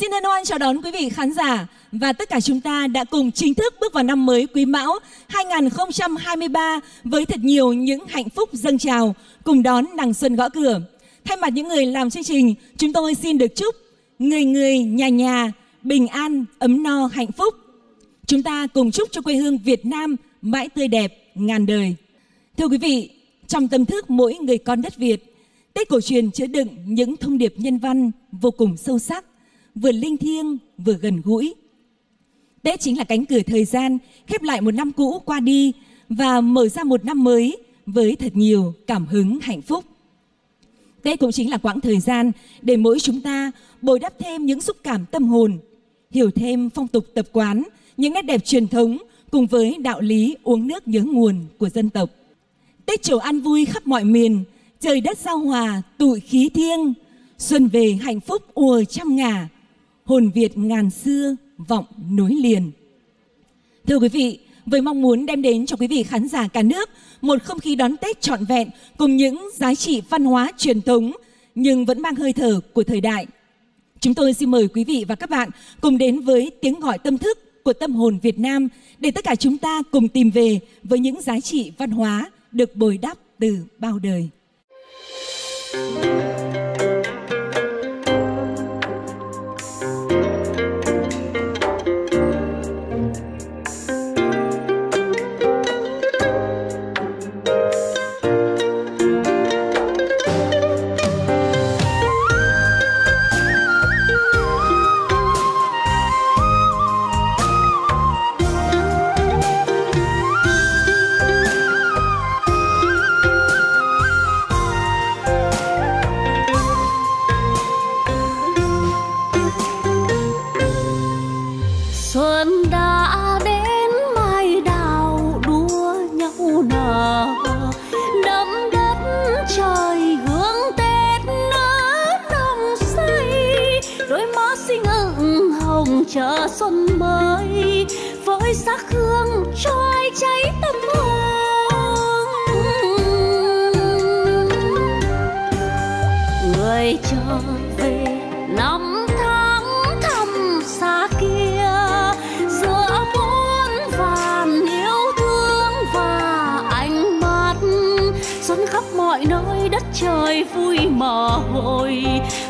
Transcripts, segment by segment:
Xin Hoan chào đón quý vị khán giả và tất cả chúng ta đã cùng chính thức bước vào năm mới Quý Mão 2023 với thật nhiều những hạnh phúc dâng trào cùng đón nàng xuân gõ cửa. Thay mặt những người làm chương trình, chúng tôi xin được chúc người người nhà nhà bình an, ấm no, hạnh phúc. Chúng ta cùng chúc cho quê hương Việt Nam mãi tươi đẹp, ngàn đời. Thưa quý vị, trong tâm thức mỗi người con đất Việt, Tết cổ truyền chứa đựng những thông điệp nhân văn vô cùng sâu sắc vừa linh thiêng vừa gần gũi. Tết chính là cánh cửa thời gian khép lại một năm cũ qua đi và mở ra một năm mới với thật nhiều cảm hứng hạnh phúc. Tết cũng chính là quãng thời gian để mỗi chúng ta bồi đắp thêm những xúc cảm tâm hồn, hiểu thêm phong tục tập quán, những nét đẹp truyền thống cùng với đạo lý uống nước nhớ nguồn của dân tộc. Tết trầu ăn vui khắp mọi miền, trời đất giao hòa, tụi khí thiêng, xuân về hạnh phúc ùa trăm ngả, hồn Việt ngàn xưa vọng nối liền. Thưa quý vị, với mong muốn đem đến cho quý vị khán giả cả nước một không khí đón Tết trọn vẹn cùng những giá trị văn hóa truyền thống nhưng vẫn mang hơi thở của thời đại. Chúng tôi xin mời quý vị và các bạn cùng đến với tiếng gọi tâm thức của tâm hồn Việt Nam để tất cả chúng ta cùng tìm về với những giá trị văn hóa được bồi đắp từ bao đời. Chờ xuân mới, với sắc hương trôi cháy tâm hồn người trở về năm tháng thăm xa kia, giữa muôn vàn yêu thương và ánh mắt, xuân khắp mọi nơi đất trời vui mờ hội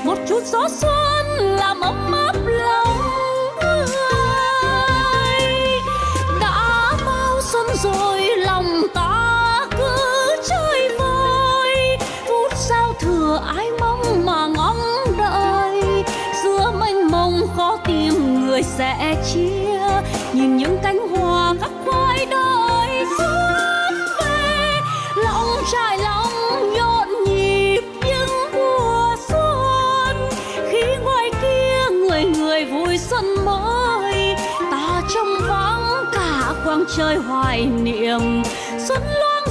một chút gió xuân làm ấm áp lòng khó tìm, người sẽ chia. Nhìn những cánh hoa gấp quay đời xuân về. Lòng trải lòng nhộn nhịp những mùa xuân. Khi ngoài kia người người vui xuân mới, ta trong vắng cả quang trời hoài niệm. Xuân loang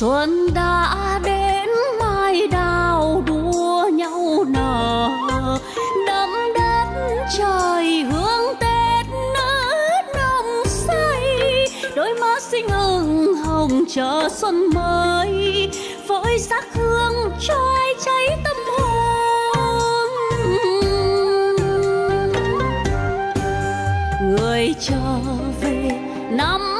xuân đã đến, mai đào đua nhau nở. Đậm đất trời hướng tết nở nồng say. Đôi má xinh ửng hồng chờ xuân mới. Với sắc hương trôi cháy tâm hồn. Người trở về năm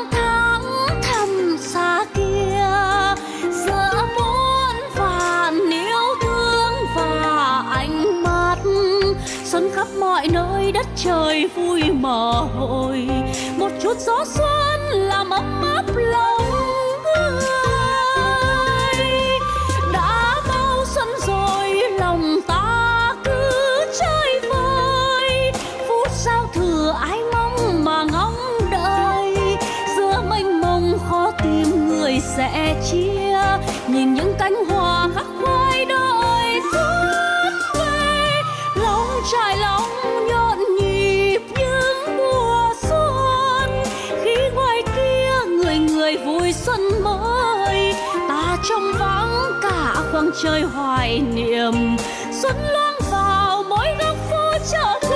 mọi nơi đất trời vui mờ hội một chút gió xuân làm ấm áp lòng chơi hoài niệm. Xuân loan vào mỗi góc phố chợ